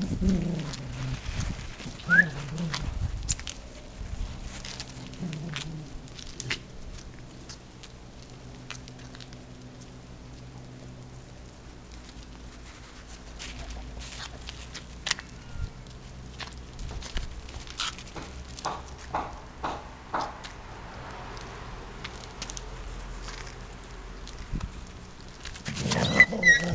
Mm-hmm.